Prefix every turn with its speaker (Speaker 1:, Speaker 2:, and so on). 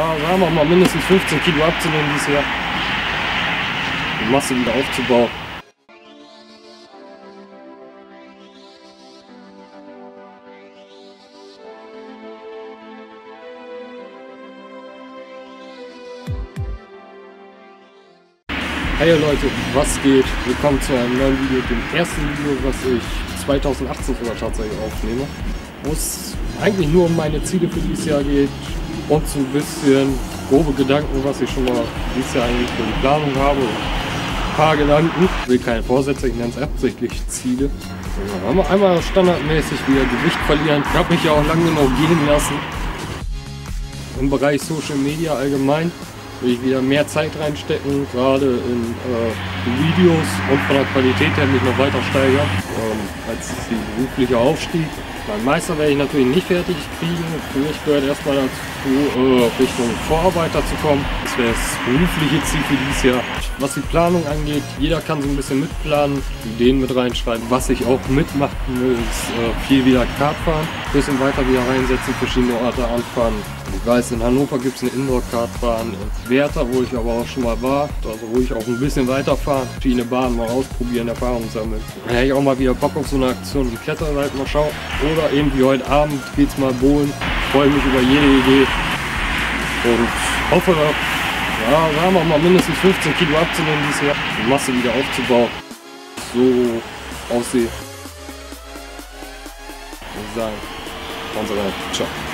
Speaker 1: ja, sagen wir mal mindestens 15 Kilo abzunehmen dieses Jahr. Die Masse wieder aufzubauen. Hey Leute, was geht? Willkommen zu einem neuen Video, dem ersten Video, was ich 2018 sogar tatsächlich aufnehme. Es eigentlich nur um meine Ziele für dieses Jahr geht und so ein bisschen grobe Gedanken, was ich schon mal dieses Jahr eigentlich für die Planung habe. Ein paar Gedanken, ich will keine Vorsätze, ich nenne es absichtlich Ziele. Wir einmal standardmäßig wieder Gewicht verlieren. Ich habe mich ja auch lange genug gehen lassen. Im Bereich Social Media allgemein will ich wieder mehr Zeit reinstecken, gerade in äh, Videos und von der Qualität her mich noch weiter steigern ähm, als die berufliche Aufstieg. Mein Meister werde ich natürlich nicht fertig kriegen. Für mich gehört erstmal dazu, äh, Richtung Vorarbeiter zu kommen. Das wäre das berufliche Ziel für dieses Jahr. Was die Planung angeht, jeder kann so ein bisschen mitplanen, Ideen mit reinschreiben. Was ich auch mitmachen will, ist äh, viel wieder Kart fahren, bisschen weiter wieder reinsetzen, verschiedene Orte anfahren. Ich weiß, in Hannover gibt es eine Indoor-Kartbahn, in Werther, wo ich aber auch schon mal war, also wo ich auch ein bisschen weiterfahre, verschiedene Bahnen mal ausprobieren, Erfahrung sammeln. Dann hätte ich auch mal wieder Bock auf so eine Aktion wie Kletterreit mal schauen. Oder eben wie heute Abend geht's mal bohlen. Freue mich über jede Idee und hoffe, ja, sagen wir mal mindestens 15 Kilo abzunehmen dieses Jahr, die Masse wieder aufzubauen. So aussehe. Ich sagen, Ciao.